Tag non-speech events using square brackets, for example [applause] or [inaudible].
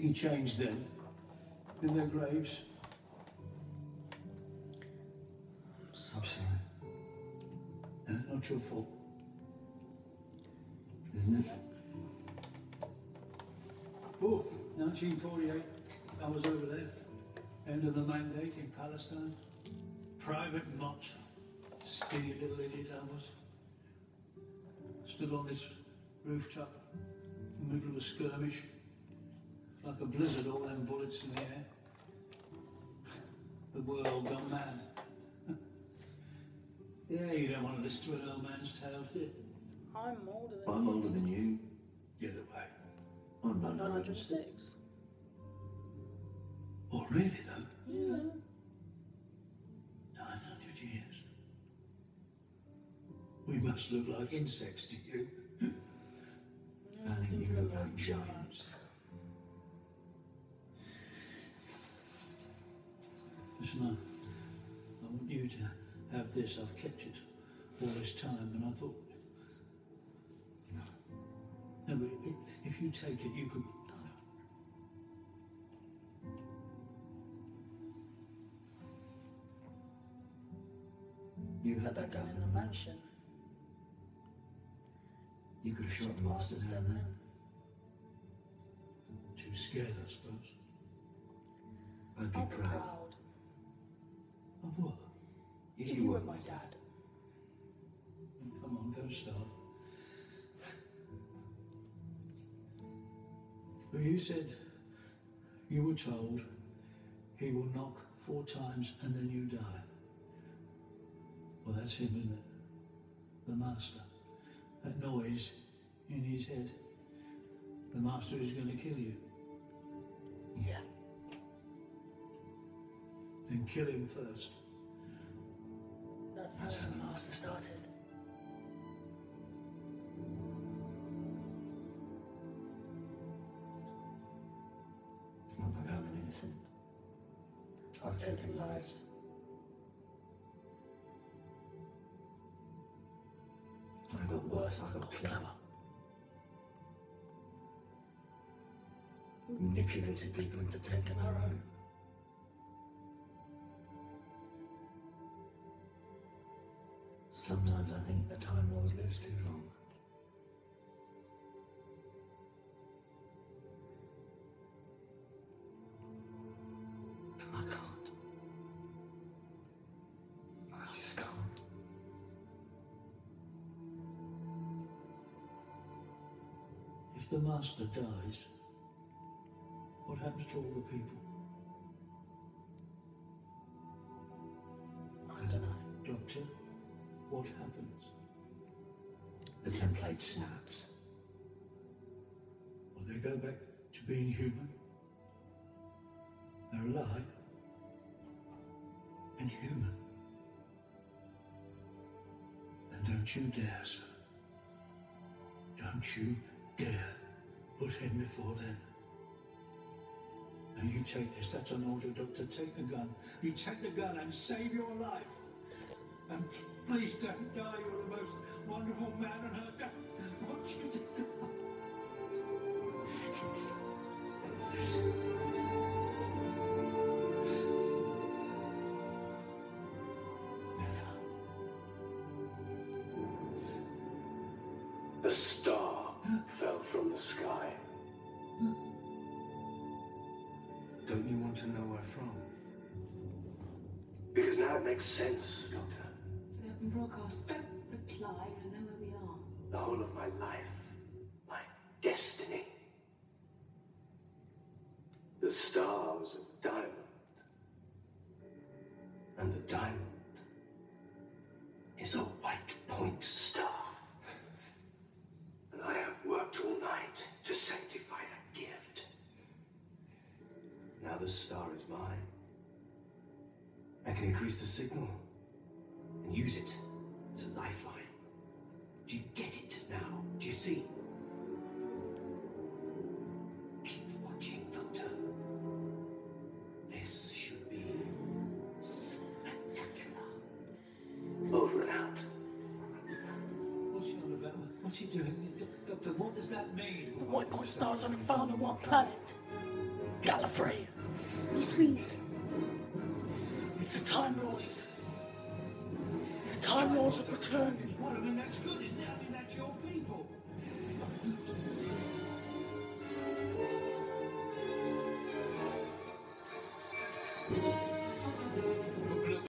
He changed them in their graves. I'm sorry. No, not your fault. Isn't it? Oh, 1948. I was over there. End of the mandate in Palestine. Private Mott. Skinny little idiot I was. Stood on this rooftop in the middle of a skirmish. Like a blizzard, all them bullets in the air. The world gone mad. [laughs] yeah, you don't want to listen to an old man's tale, do you? I'm older than I'm older than you. Get away. I'm I'm 906. 906. Oh, really, though? Yeah. 900 years. We must look like insects to you. I think you look like giants. Listen, I, I want you to have this. I've kept it all this time, and I thought. No, but i- if you take it, you could. You had that Down gun in the mansion. You could have shot the master down there. Too scared, I suppose. I'd be I'd be proud. Proud. Of? If If you you were my dad. Mm, come on, don't start. But you said you were told he will knock four times and then you die. Well, that's him, isn't it? The master. That noise in his head. The master is going to kill you. Then kill him first. That's, That's how how the the master started. It's not like I'm an innocent. I've taken lives. I got worse, I got clever. Manipulated people into taking our own. Sometimes I think the Time Lord lives too long. I can't. I just can't. If the master dies, what happens to all the people? What happens? The template snaps. Will they go back to being human? They're alive and human. And don't you dare, sir. Don't you dare put him before them. Now you take this, that's an order, Doctor. Take the gun. You take the gun and save your life. And please don't die. You're the most wonderful man on earth. I don't want you to die. A star fell from the sky. Don't you want to know where from? Because now it makes sense, Doctor. Open broadcast. Don't reply. You know where we are. The whole of my life, my destiny. The star was a diamond. And the diamond is a white point star. And I have worked all night to sanctify that gift. Now the star is mine. I can increase the signal and use it as a lifeline. Do you get it now? Do you see? Keep watching, Doctor. This should be spectacular. Over and out. What's she on about? What's she doing? Doctor, what does that mean? The white point stars only found on one planet. Gallifrey. This means It's the Time Lords. Time Lords are returned. Well, I mean, that's good, isn't your.